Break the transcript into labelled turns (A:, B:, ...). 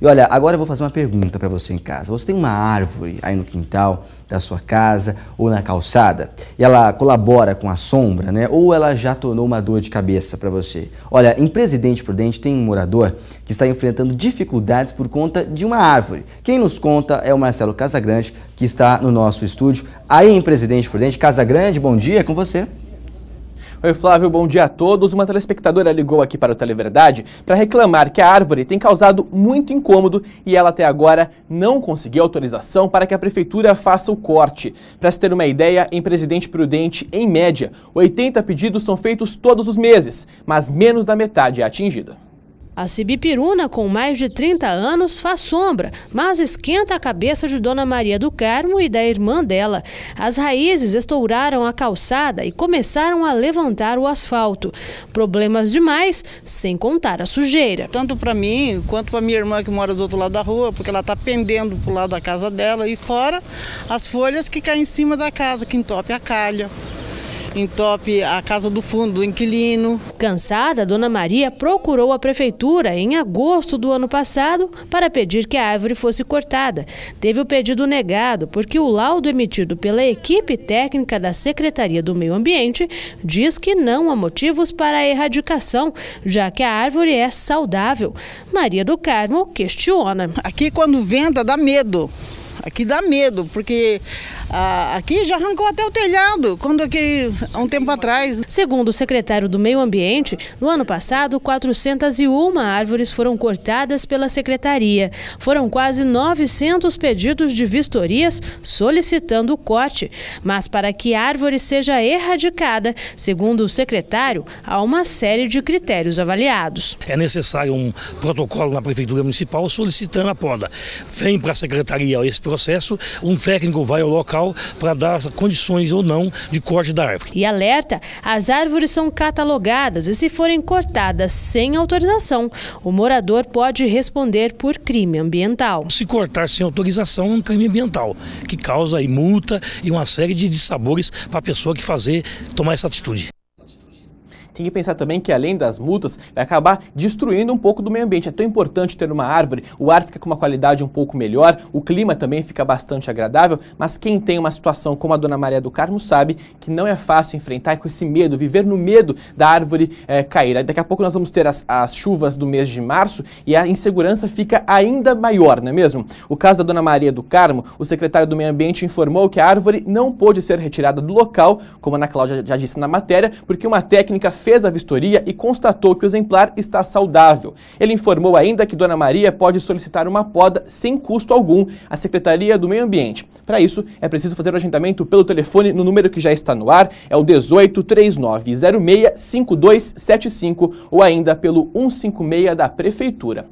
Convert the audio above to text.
A: E olha, agora eu vou fazer uma pergunta para você em casa. Você tem uma árvore aí no quintal da sua casa ou na calçada e ela colabora com a sombra, né? Ou ela já tornou uma dor de cabeça para você? Olha, em Presidente Prudente tem um morador que está enfrentando dificuldades por conta de uma árvore. Quem nos conta é o Marcelo Casagrande, que está no nosso estúdio. Aí em Presidente Prudente, Casagrande, bom dia, é com você.
B: Oi Flávio, bom dia a todos. Uma telespectadora ligou aqui para o Televerdade para reclamar que a árvore tem causado muito incômodo e ela até agora não conseguiu autorização para que a prefeitura faça o corte. Para se ter uma ideia, em Presidente Prudente, em média, 80 pedidos são feitos todos os meses, mas menos da metade é atingida.
C: A Cibipiruna, com mais de 30 anos, faz sombra, mas esquenta a cabeça de Dona Maria do Carmo e da irmã dela. As raízes estouraram a calçada e começaram a levantar o asfalto. Problemas demais, sem contar a sujeira.
D: Tanto para mim quanto para minha irmã que mora do outro lado da rua, porque ela está pendendo para o lado da casa dela e fora as folhas que caem em cima da casa, que entope a calha entope a casa do fundo do inquilino.
C: Cansada, Dona Maria procurou a prefeitura em agosto do ano passado para pedir que a árvore fosse cortada. Teve o pedido negado porque o laudo emitido pela equipe técnica da Secretaria do Meio Ambiente diz que não há motivos para a erradicação, já que a árvore é saudável. Maria do Carmo questiona.
D: Aqui quando venta dá medo. Aqui dá medo, porque ah, aqui já arrancou até o telhado, quando aqui, há um tempo atrás.
C: Segundo o secretário do Meio Ambiente, no ano passado, 401 árvores foram cortadas pela secretaria. Foram quase 900 pedidos de vistorias solicitando o corte. Mas para que a árvore seja erradicada, segundo o secretário, há uma série de critérios avaliados.
E: É necessário um protocolo na Prefeitura Municipal solicitando a poda. Vem para a secretaria esse processo, um técnico vai ao local para dar condições ou não de corte da árvore.
C: E alerta: as árvores são catalogadas e, se forem cortadas sem autorização, o morador pode responder por crime ambiental.
E: Se cortar sem autorização é um crime ambiental, que causa aí multa e uma série de dissabores para a pessoa que fazer tomar essa atitude
B: tem que pensar também que além das multas, vai acabar destruindo um pouco do meio ambiente. É tão importante ter uma árvore, o ar fica com uma qualidade um pouco melhor, o clima também fica bastante agradável, mas quem tem uma situação como a Dona Maria do Carmo sabe que não é fácil enfrentar com esse medo, viver no medo da árvore é, cair. Daqui a pouco nós vamos ter as, as chuvas do mês de março e a insegurança fica ainda maior, não é mesmo? O caso da Dona Maria do Carmo, o secretário do Meio Ambiente informou que a árvore não pôde ser retirada do local, como a Ana Cláudia já disse na matéria, porque uma técnica fez a vistoria e constatou que o exemplar está saudável. Ele informou ainda que Dona Maria pode solicitar uma poda sem custo algum à Secretaria do Meio Ambiente. Para isso, é preciso fazer o agendamento pelo telefone no número que já está no ar, é o 18 3906 5275 ou ainda pelo 156 da Prefeitura.